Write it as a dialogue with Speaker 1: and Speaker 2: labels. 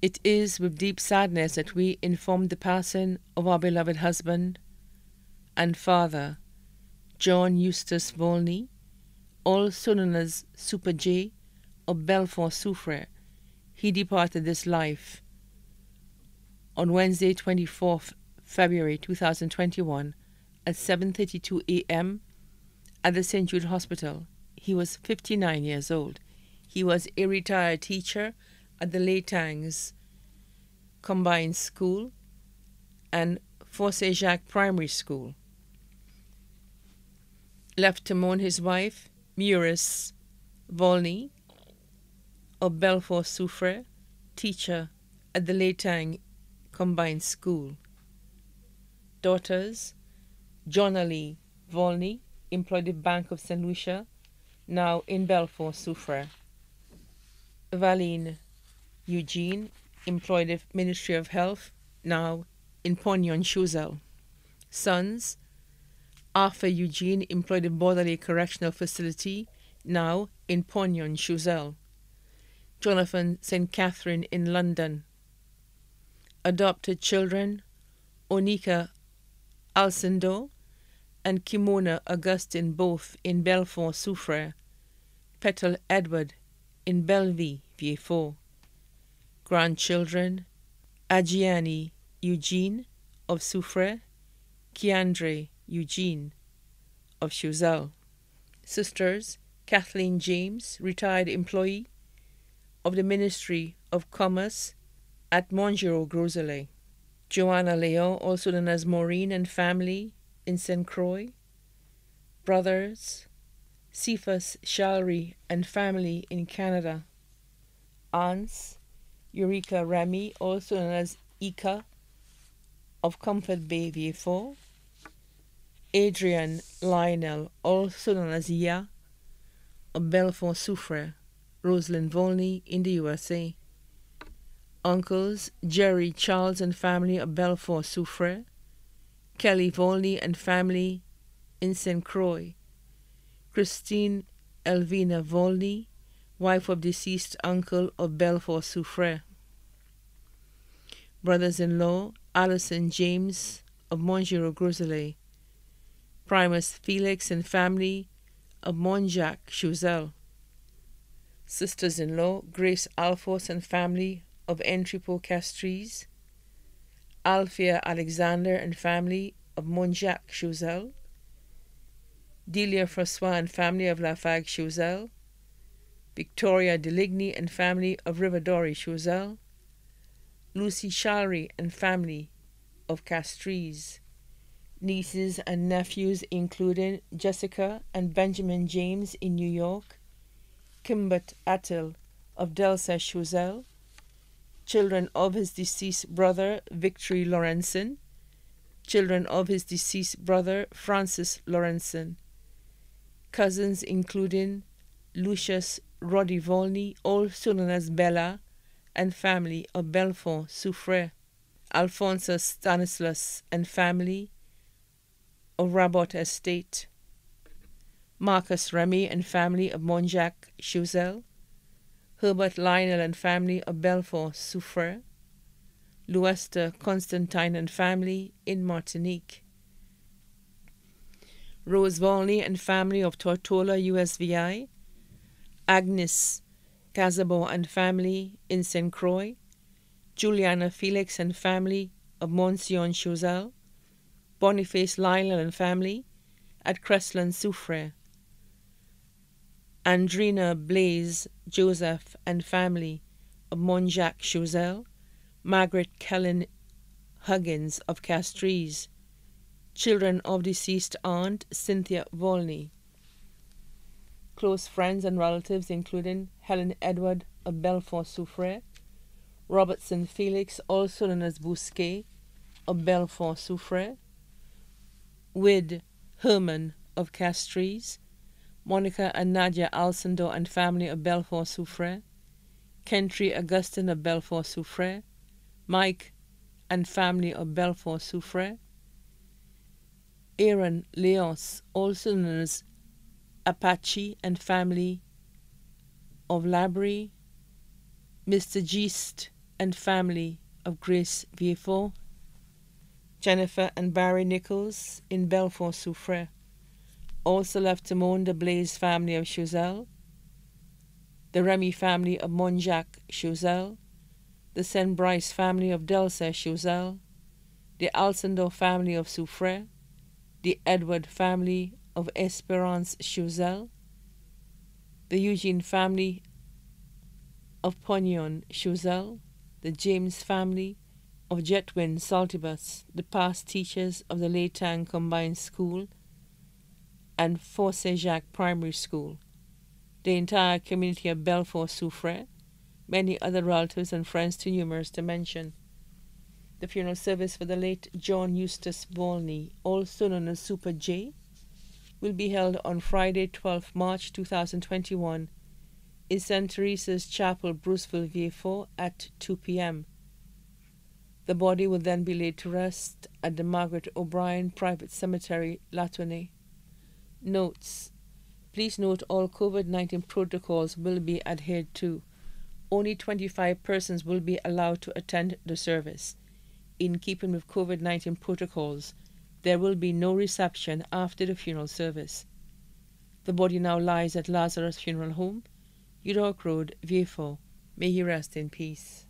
Speaker 1: It is with deep sadness that we inform the passing of our beloved husband and father, John Eustace Volney, also known as Super J of Belfort Soufriere. He departed this life on Wednesday, 24th February 2021 at 7:32 a.m. at the St. Jude Hospital. He was 59 years old. He was a retired teacher at the Letangs Combined School and Fosse Jacques Primary School. Left to mourn his wife, Muris Volney, of Belfort Soufriere, teacher at the Letang Combined School. Daughters, Jonalie Volney, employed at Bank of St. Lucia, now in Belfort Soufriere. Valine Eugene, employed at Ministry of Health, now in Pognon Choiseul. Sons, Arthur Eugene, employed at Bordelais Correctional Facility, now in Pognon Choiseul. Jonathan St. Catherine in London. Adopted children, Onika Alcindor and Kimona Augustine both in Belfort Soufriere, Petal Edward in Belleville, Vieux Grandchildren, Agiani Eugene of Soufriere, Kiandre Eugene of Choiseul. Sisters, Kathleen James, retired employee of the Ministry of Commerce at Montgiro Groselet. Joanna Leon, also known as Maureen and family in St. Croix. Brothers, Cephas Shalry and family in Canada. Aunts, Eureka Remy, also known as Ika of Comfort Bay, Vieux Adrian Lionel, also known as Ya of Belfort Soufriere. Rosalind Volney in the USA. Uncles Jerry Charles and family of Belfort Soufriere. Kelly Volney and family in St. Croix. Christine Elvina Volney, wife of deceased uncle of Belfort Soufriere. Brothers in law Alison James of Montgiro Groselet. Primus Felix and family of Monjac Choiseul sisters in law Grace Alphonse and family of Entrepot Castries, Althea Alexander and family of Monjac Choiseul, Delia Francois and family of Lafargue Choiseul, Victoria Deligny and family of Rivadori Choiseul, Lucy Shalry and family of Castries, nieces and nephews including Jessica and Benjamin James in New York, Kimbert Attil of Delcer Choiseul, children of his deceased brother Victory Lorenzen, children of his deceased brother Francis Lorenzen, cousins including Lucius Roddy Volney, also known as Bella, and family of Belfort Soufriere, Alphonsus Stanislas and family of Rabot Estate, Marcus Remy and family of Monjac Choiseul, Herbert Lionel and family of Belfort Soufriere, Luester Constantine and family in Martinique, Rose Volney and family of Tortola USVI, Agnes Casabon and family in St. Croix, Juliana Felix and family of Monsieur Choiseul, Boniface Lionel and family at Crestland Soufriere, Andrina Blaise Joseph and family of Monjac Choiseul, Margaret Kellen Huggins of Castries, children of deceased aunt Cynthia Volney. Close friends and relatives including Helen Edward of Belfort Soufriere, Robertson Felix, also known as Bousquet, of Belfort Soufriere, Wid Herman of Castries, Monica and Nadia Alcindor and family of Belfort Soufriere, Kentry Augustine of Belfort Soufriere, Mike and family of Belfort Soufriere, Aaron Leos, also known as Apache and family of Laborie, Mr. Gist and family of Grace Vieux Fort, Jennifer and Barry Nichols in Belfort Soufrière. Also left to mourn the Blaze family of Choiseul, the Remy family of Monjac Choiseul, the St. Brice family of Delcer Choiseul, the Alcindor family of Soufrière, the Edward family of Esperance Choiseul, the Eugene family of Pognon Choiseul, the James family of Jetwin Saltibus, the past teachers of the Letang Combined School and Jacques Primary School, the entire community of Belfort Soufrière, many other relatives and friends too numerous to mention. The funeral service for the late John Eustace Volney, also known as Super J, will be held on Friday, 12 March 2021 in St. Teresa's Chapel, Bruceville, Vieux at 2 p.m. The body will then be laid to rest at the Margaret O'Brien Private Cemetery, Latone. Notes Please note all COVID 19 protocols will be adhered to. Only 25 persons will be allowed to attend the service. In keeping with COVID 19 protocols, there will be no reception after the funeral service. The body now lies at Lazarus Funeral Home, York Road, Vieux May he rest in peace.